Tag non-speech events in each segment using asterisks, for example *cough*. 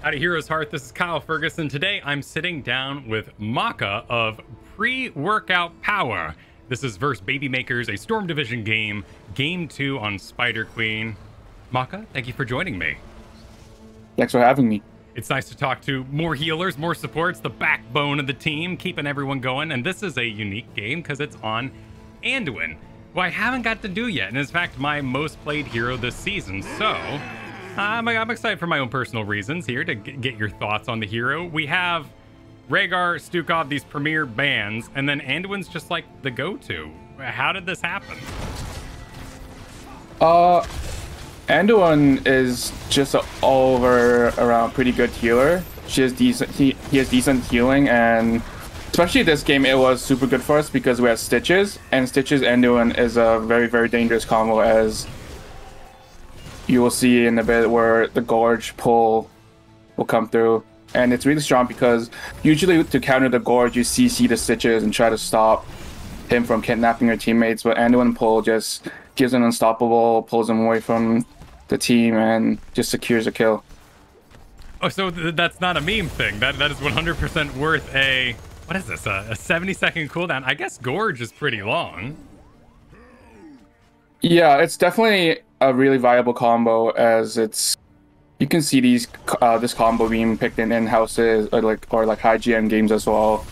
Howdy Heroes Hearth, this is Kyle Ferguson. Today I'm sitting down with Mokka of Pre-Workout Power. This is versus Baby Makers, a Storm Division game, game two on Spider Queen. Mokka, thank you for joining me. Thanks for having me. It's nice to talk to more healers, more supports, the backbone of the team, keeping everyone going. And this is a unique game because it's on Anduin, who I haven't got to do yet. And in fact, my most played hero this season. So I'm, I'm excited for my own personal reasons here to get your thoughts on the hero. We have Rehgar, Stukov, these premier bands, and then Anduin's just like the go-to. How did this happen? Uh, Anduin is just an all over around pretty good healer. She has decent. He, he has decent healing, and especially this game, it was super good for us because we had Stitches, and Stitches Anduin is a very very dangerous combo as you will see in a bit where the Gorge pull will come through. And it's really strong because usually to counter the Gorge, you CC the Stitches and try to stop him from kidnapping your teammates. But Anduin pull just gives an unstoppable, pulls him away from the team, and just secures a kill. Oh, so th that's not a meme thing. That That is 100% worth a... What is this? A, a 70 second cooldown? I guess Gorge is pretty long. Yeah, it's definitely a really viable combo as it's you can see these uh, this combo being picked in in houses or like or like high GM games as well.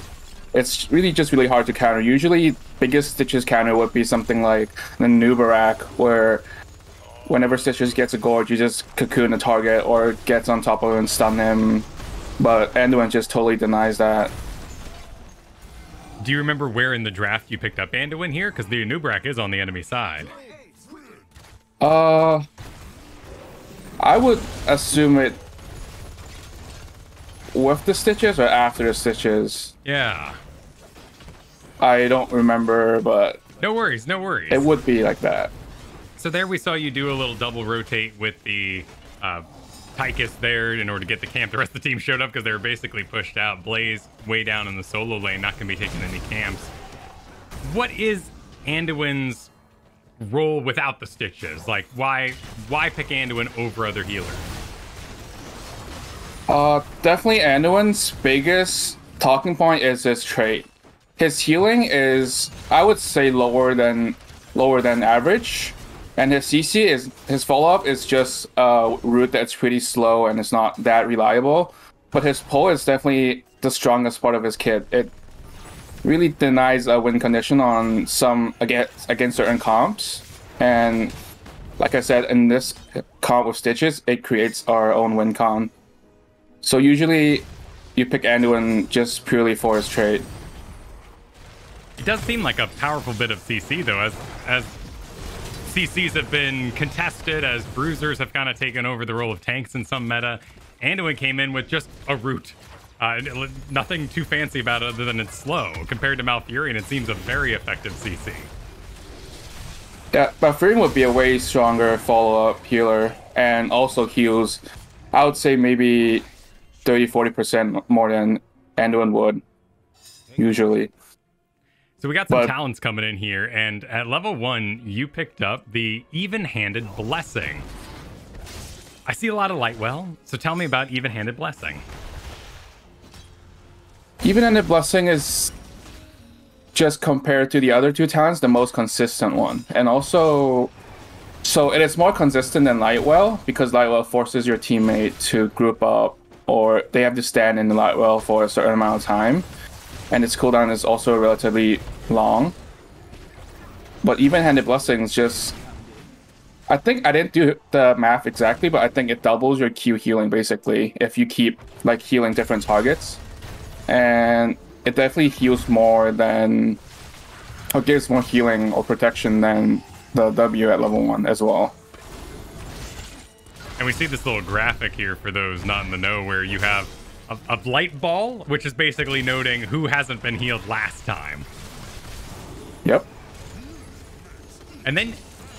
It's really just really hard to counter. Usually, biggest Stitches counter would be something like the Anub'arak, where whenever Stitches gets a gorge, you just cocoon the target or gets on top of him and stun him. But Anduin just totally denies that. Do you remember where in the draft you picked up Anduin here? Because the Anub'arak is on the enemy side. Uh, I would assume it with the stitches or after the stitches. Yeah. I don't remember, but no worries, no worries. It would be like that. So there we saw you do a little double rotate with the uh, Tychus there in order to get the camp. The rest of the team showed up because they were basically pushed out. Blaze way down in the solo lane, not going to be taking any camps. What is Anduin's role without the stitches? Like, why why pick Anduin over other healers? Uh, definitely Anduin's biggest talking point is his trait. His healing is, I would say, lower than lower than average, and his CC is his follow up is just a route that's pretty slow and it's not that reliable. But his pull is definitely the strongest part of his kit. It really denies a win condition on some against against certain comps. And like I said, in this comp with Stitches, it creates our own win con. So usually you pick Anduin just purely for his trait. It does seem like a powerful bit of CC though, as as CCs have been contested, as bruisers have kind of taken over the role of tanks in some meta. Anduin came in with just a root uh, nothing too fancy about it other than it's slow. Compared to Malfurion, it seems a very effective CC. Yeah, Malfurion would be a way stronger follow-up healer and also heals, I would say maybe 30-40% more than Anduin would, usually. So we got some but, talents coming in here, and at level 1, you picked up the Even-Handed Blessing. I see a lot of Lightwell, so tell me about Even-Handed Blessing. Even-Handed Blessing is just compared to the other two talents, the most consistent one. And also, so it is more consistent than Lightwell because Lightwell forces your teammate to group up or they have to stand in the Lightwell for a certain amount of time. And its cooldown is also relatively long. But even-handed blessings just I think I didn't do the math exactly, but I think it doubles your Q healing basically if you keep like healing different targets and it definitely heals more than or gives more healing or protection than the W at level one as well. And we see this little graphic here for those not in the know where you have a, a light ball, which is basically noting who hasn't been healed last time. Yep. And then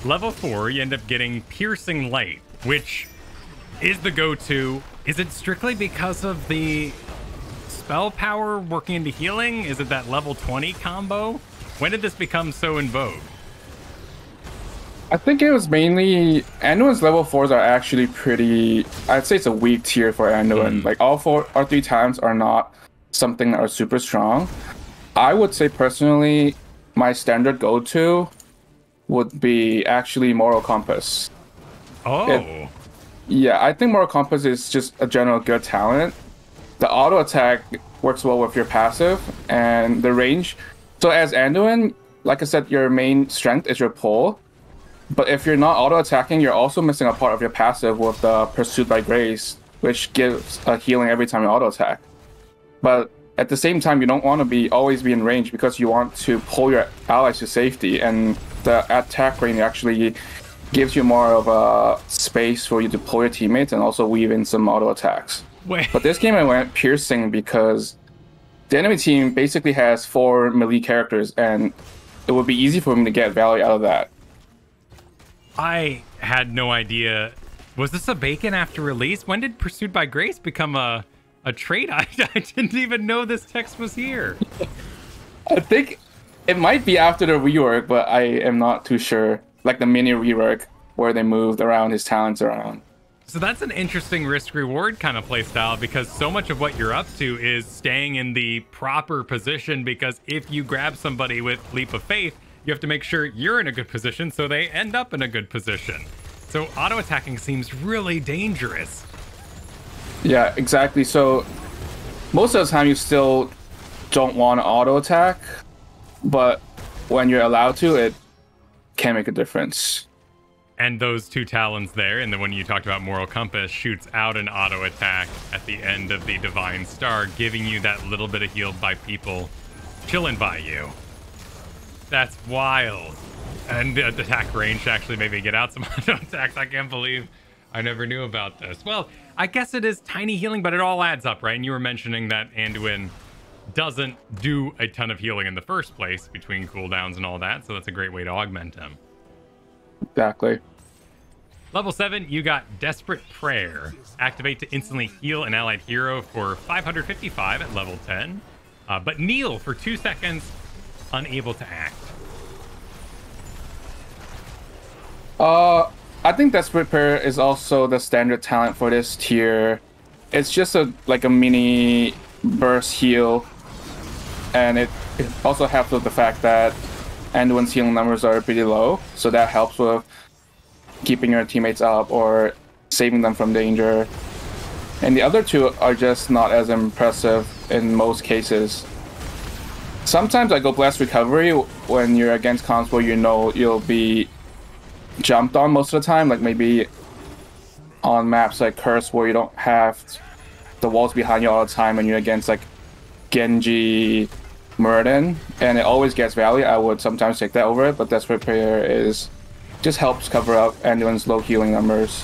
level four, you end up getting piercing light, which is the go-to. Is it strictly because of the spell power working into healing? Is it that level 20 combo? When did this become so in vogue? I think it was mainly Anduin's level fours are actually pretty. I'd say it's a weak tier for Anduin. Mm. Like all four or three times are not something that are super strong. I would say personally, my standard go-to would be actually Moral Compass. Oh, Yeah, I think Moral Compass is just a general good talent. The auto attack works well with your passive and the range. So as Anduin, like I said, your main strength is your pull. But if you're not auto attacking, you're also missing a part of your passive with the Pursued by Grace, which gives a healing every time you auto attack. But at the same time, you don't want to be always be in range because you want to pull your allies to safety, and the attack range actually gives you more of a space for you to pull your teammates and also weave in some auto attacks. Wait. But this game I went piercing because the enemy team basically has four melee characters, and it would be easy for him to get value out of that. I had no idea. Was this a bacon after release? When did Pursued by Grace become a a trait? *laughs* I, I didn't even know this text was here. *laughs* I think it might be after the rework, but I am not too sure. Like the mini rework where they moved around his talents around. So that's an interesting risk reward kind of playstyle because so much of what you're up to is staying in the proper position because if you grab somebody with leap of faith, you have to make sure you're in a good position so they end up in a good position. So auto attacking seems really dangerous. Yeah, exactly. So most of the time you still don't want to auto attack, but when you're allowed to, it can make a difference. And those two talons there, and the one you talked about, Moral Compass, shoots out an auto attack at the end of the Divine Star, giving you that little bit of healed by people chilling by you. That's wild. And the attack range actually maybe get out some *laughs* auto attacks. I can't believe I never knew about this. Well, I guess it is tiny healing, but it all adds up, right? And you were mentioning that Anduin doesn't do a ton of healing in the first place between cooldowns and all that, so that's a great way to augment him. Exactly. Level 7, you got Desperate Prayer. Activate to instantly heal an allied hero for 555 at level 10, uh, but kneel for 2 seconds, unable to act. Uh, I think Desperate Prayer is also the standard talent for this tier. It's just a like a mini burst heal, and it, it also helps with the fact that Anduin's healing numbers are pretty low, so that helps with keeping your teammates up or saving them from danger. And the other two are just not as impressive in most cases. Sometimes I go Blessed Recovery when you're against comps where you know you'll be jumped on most of the time, like maybe on maps like Curse where you don't have the walls behind you all the time and you're against like Genji, Muradin, and it always gets value. I would sometimes take that over it, but Desperate Prayer is just helps cover up Anduin's low healing numbers.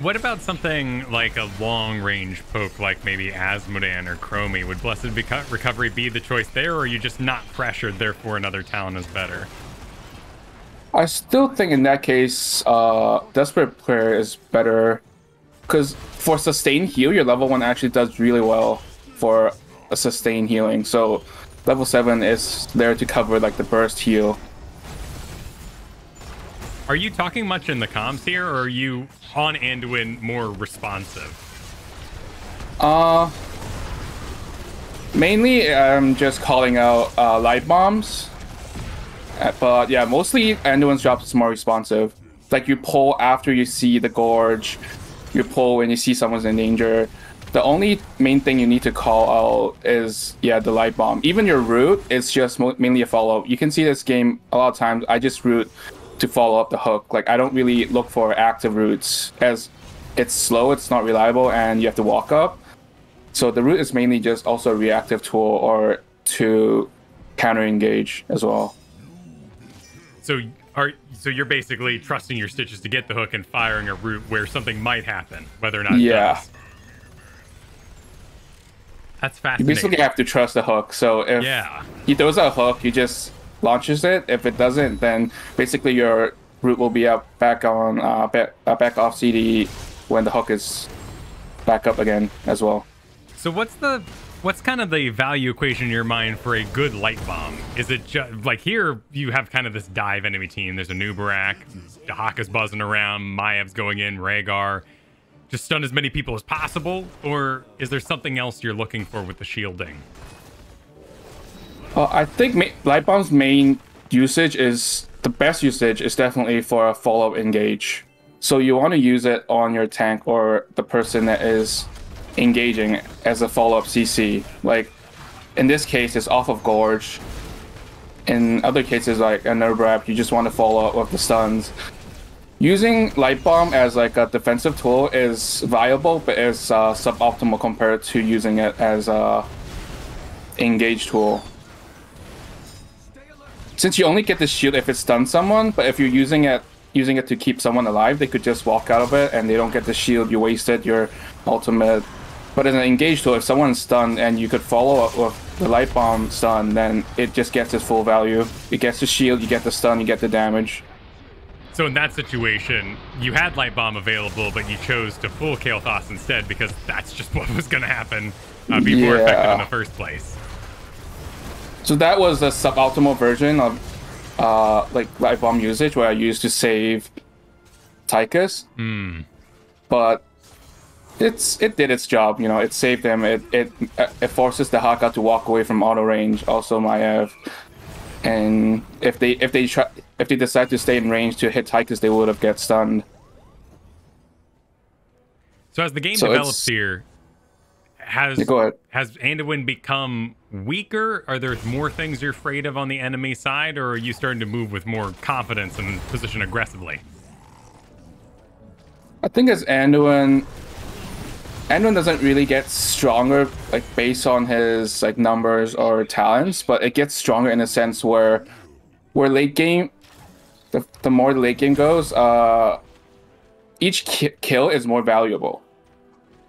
What about something like a long range poke, like maybe Azmodan or Chromie? Would Blessed Beco- Recovery be the choice there, or are you just not pressured, therefore another talent is better? I still think in that case, uh, Desperate Prayer is better because for sustained heal, your level one actually does really well for a sustained healing. So level seven is there to cover like the burst heal. Are you talking much in the comms here, or are you on Anduin more responsive? Uh, mainly I'm just calling out uh, light bombs. Uh, but yeah, mostly Anduin's drops is more responsive. Like you pull after you see the gorge, you pull when you see someone's in danger. The only main thing you need to call out is yeah the light bomb. Even your root is just mo- mainly a follow up. You can see this game a lot of times. I just root to follow up the hook. Like I don't really look for active roots as it's slow, it's not reliable, and you have to walk up. So the root is mainly just also a reactive tool or to counter engage as well. So are so you're basically trusting your stitches to get the hook and firing a root where something might happen, whether or not Yeah. does. That's You fascinating. basically have to trust the hook. So if yeah. he throws a hook, you just launches it. If it doesn't, then basically your root will be up back on uh, back, uh, back off CD when the hook is back up again as well. So what's the What's kind of the value equation in your mind for a good light bomb? Is it just like here you have kind of this dive enemy team? There's a Anub'arak, Dehaka's buzzing around, Maiev's going in, Rehgar. Just stun as many people as possible, or is there something else you're looking for with the shielding? Uh, I think ma- light bomb's main usage is the best usage is definitely for a follow-up engage. So you want to use it on your tank or the person that is engaging as a follow-up CC. Like in this case, it's off of Gorge. In other cases, like a Anub'arak, you just want to follow up with the stuns. Using Light Bomb as like a defensive tool is viable, but is uh, suboptimal compared to using it as a engage tool. Since you only get the shield if it stuns someone, but if you're using it using it to keep someone alive, they could just walk out of it and they don't get the shield. You wasted your ultimate but as an engage tool, if someone's stunned and you could follow up with the light bomb stun, then it just gets its full value. It gets the shield, you get the stun, you get the damage. So in that situation, you had light bomb available, but you chose to full Kael'thas instead because that's just what was going to happen. Uh, be more effective in the first place. So that was the suboptimal version of uh, like light bomb usage, where I used to save Tychus. Mm. But it's it did its job. You know, it saved them. It it it forces Dehaka to walk away from auto range. Also, Maiev, and if they if they try if they decide to stay in range to hit Tychus, they would have get stunned. So as the game so develops here, has yeah, has Anduin become weaker? Are there more things you're afraid of on the enemy side, or are you starting to move with more confidence and position aggressively? I think as Anduin Anduin doesn't really get stronger like based on his like numbers or talents, but it gets stronger in a sense where where late game the, the more the late game goes, uh each ki kill is more valuable.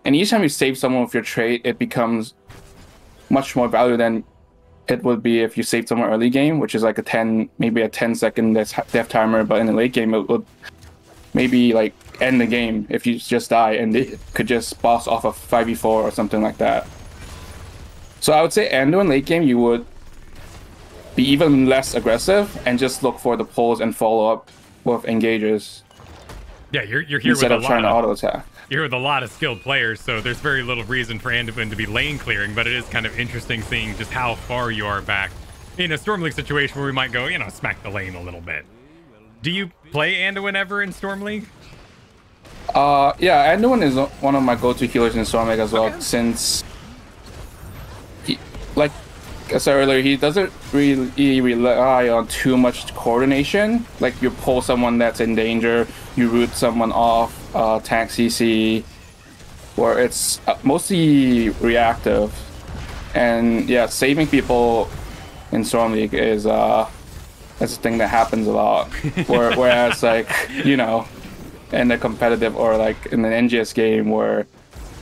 And each time you save someone with your trait, it becomes much more valuable than it would be if you saved someone early game, which is like a 10, maybe a 10 second death timer, but in the late game, it would maybe like end the game if you just die and they could just boss off a 5v4 or something like that. So I would say Anduin late game you would be even less aggressive and just look for the pulls and follow up with engagers. Yeah, you're, you're here instead with of trying to auto attack. You're with a lot of skilled players, so there's very little reason for Anduin to be lane clearing, but it is kind of interesting seeing just how far you are back in a Storm League situation where we might go, you know, smack the lane a little bit. Do you play Anduin ever in Storm League? Uh, yeah, Anduin is one of my go-to healers in Storm League as well, okay. since, he, like I said earlier, he doesn't really rely on too much coordination. Like, you pull someone that's in danger, you root someone off, uh, tank CC, where it's uh, mostly reactive. And, yeah, saving people in Storm League is, uh, that's a thing that happens a lot. *laughs* Whereas, like, you know, in a competitive or like in an NGS game where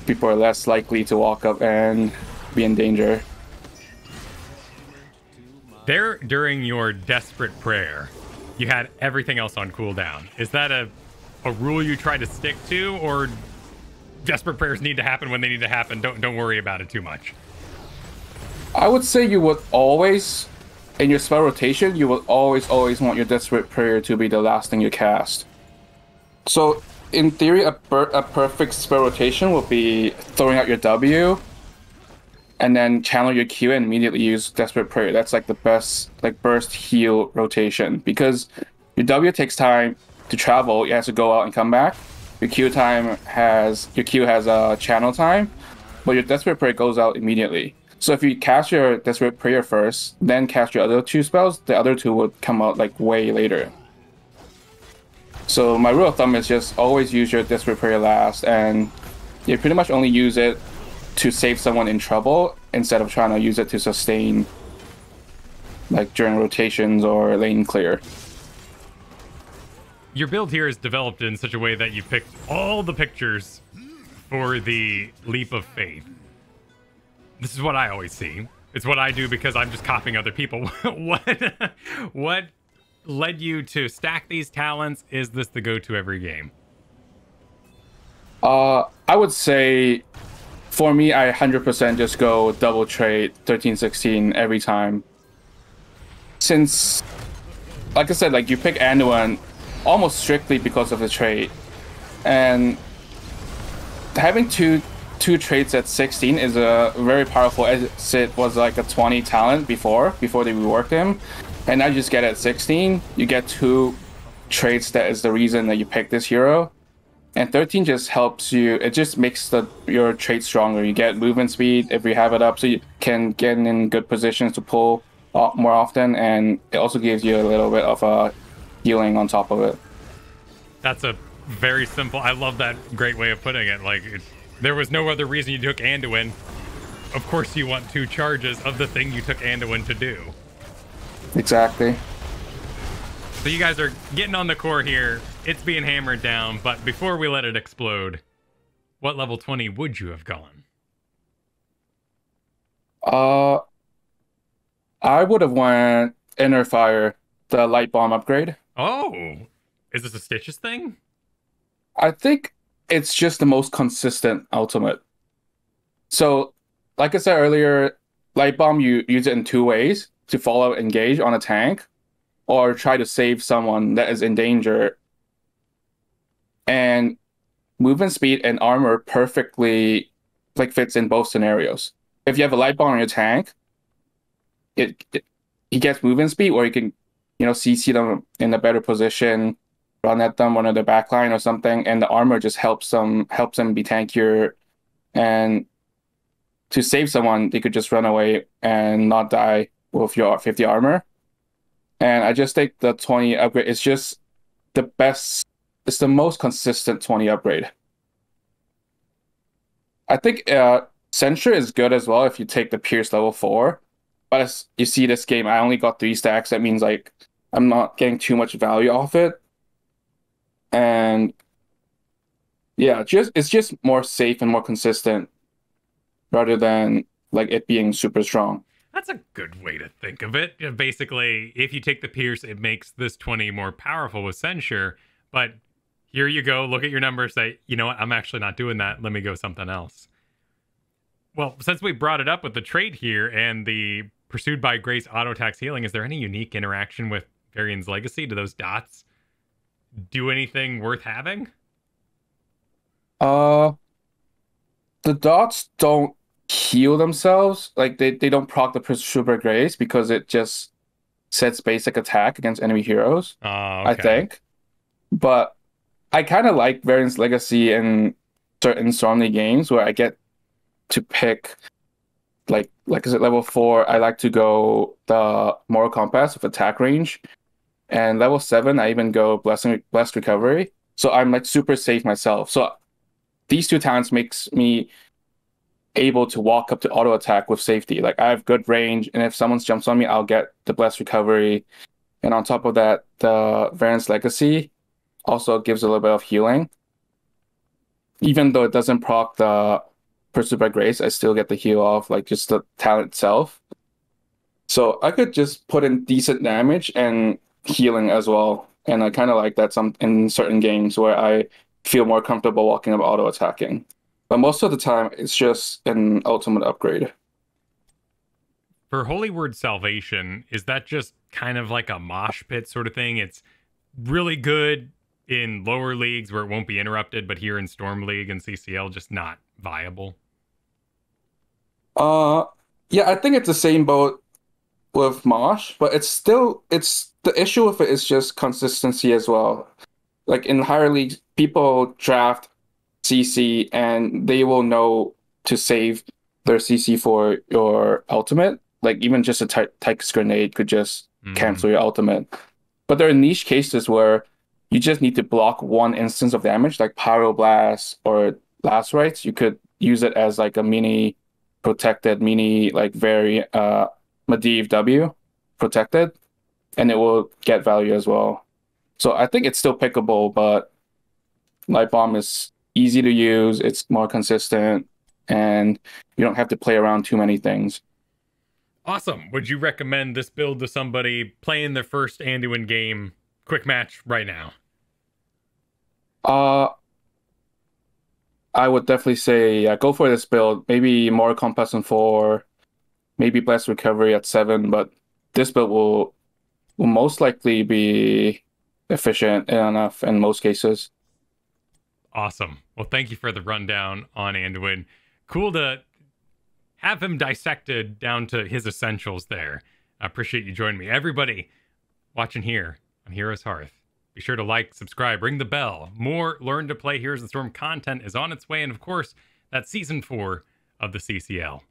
people are less likely to walk up and be in danger. There, during your desperate prayer, you had everything else on cooldown. Is that a, a rule you try to stick to, or desperate prayers need to happen when they need to happen? Don't don't worry about it too much. I would say you would always, in your spell rotation, you would always always want your desperate prayer to be the last thing you cast. So, in theory, a, per a perfect spell rotation would be throwing out your W and then channel your Q and immediately use Desperate Prayer. That's like the best like burst heal rotation because your W takes time to travel. You have to go out and come back. Your Q time has your Q has a channel time, but your Desperate Prayer goes out immediately. So if you cast your Desperate Prayer first, then cast your other two spells, the other two would come out like way later. So my rule of thumb is just always use your Desperate Prayer last, and you pretty much only use it to save someone in trouble instead of trying to use it to sustain, like during rotations or lane clear. Your build here is developed in such a way that you picked all the pictures for the Leap of Faith. This is what I always see. It's what I do because I'm just copying other people. *laughs* what what led you to stack these talents? Is this the go-to every game? Uh, I would say for me, I 100% just go double trait 1316 every time. Since, like I said, like you pick Anduin almost strictly because of the trait, and having two two traits at 16 is a very powerful as it was like a 20 talent before before they reworked him and now you just get at 16 you get two traits that is the reason that you pick this hero. And 13 just helps you it just makes the your trait stronger. You get movement speed if you have it up so you can get in good positions to pull more often and it also gives you a little bit of a healing on top of it. That's a very simple i love that great way of putting it like there was no other reason you took anduin. Of course you want two charges of the thing you took anduin to do exactly so you guys are getting on the core here it's being hammered down, but before we let it explode, what level 20 would you have gone? Uh, I would have went Inner Fire, the light bomb upgrade. Oh, is this a Stitches thing? I think it's just the most consistent ultimate. So, like I said earlier, light bomb you use it in two ways: to follow engage on a tank, or try to save someone that is in danger. And movement speed and armor perfectly like fits in both scenarios. If you have a light bomb on your tank, it, it he gets movement speed, or you can, you know, CC them in a better position, run at them on the back line or something, and the armor just helps them helps them be tankier, and to save someone, they could just run away and not die with your 50 armor. And I just think the 20 upgrade is just the best it's the most consistent 20 upgrade. I think uh, Censure is good as well if you take the Pierce level 4. But as you see this game, I only got 3 stacks. That means like I'm not getting too much value off it. And yeah, just it's just more safe and more consistent rather than like it being super strong. That's a good way to think of it. Basically, if you take the Pierce, it makes this 20 more powerful with Censure, but here you go. Look at your numbers, Say, you know what? I'm actually not doing that. Let me go something else. Well, since we brought it up with the trait here and the pursued by Grace auto tax healing, is there any unique interaction with Varian's legacy? Do those dots do anything worth having? Uh, the dots don't heal themselves. Like they, they don't proc the Super Grace because it just sets basic attack against enemy heroes. Oh, okay. I think. But I kind of like Varian's Legacy in certain Storm League games where I get to pick like like I said, level four, I like to go the moral compass with attack range. And level seven, I even go blessing blessed recovery. So I'm like super safe myself. So these two talents makes me able to walk up to auto attack with safety. Like I have good range, and if someone jumps on me, I'll get the blessed recovery. And on top of that, the Varian's Legacy also gives a little bit of healing. Even though it doesn't proc the Pursued by Grace, I still get the heal off like just the talent itself. So I could just put in decent damage and healing as well. And I kind of like that some in certain games where I feel more comfortable walking up auto attacking. But most of the time, it's just an ultimate upgrade. For Holy Word Salvation, is that just kind of like a mosh pit sort of thing? It's really good in lower leagues where it won't be interrupted, but here in Storm League and CCL, just not viable? Uh, yeah, I think it's the same boat with Mosh, but it's still it's the issue with it is just consistency as well. Like in higher leagues, people draft CC and they will know to save their CC for your ultimate. Like even just a Tychus grenade could just mm. cancel your ultimate. But there are niche cases where you just need to block one instance of damage, like Pyroblast or Lacerates. You could use it as like a mini protected, mini like very uh Medivh W protected, and it will get value as well. So I think it's still pickable, but Light Bomb is easy to use, it's more consistent, and you don't have to play around too many things. Awesome. Would you recommend this build to somebody playing their first Anduin game? Quick match right now. Uh, I would definitely say yeah, go for this build. Maybe Moral Compass on four, maybe Blessed Recovery at seven, but this build will will most likely be efficient enough in most cases. Awesome. Well, thank you for the rundown on Anduin. Cool to have him dissected down to his essentials there. I appreciate you joining me. Everybody watching here on Heroes Hearth, be sure to like, subscribe, ring the bell. More Learn to Play Heroes of the Storm content is on its way. And of course, that's season four of the CCL.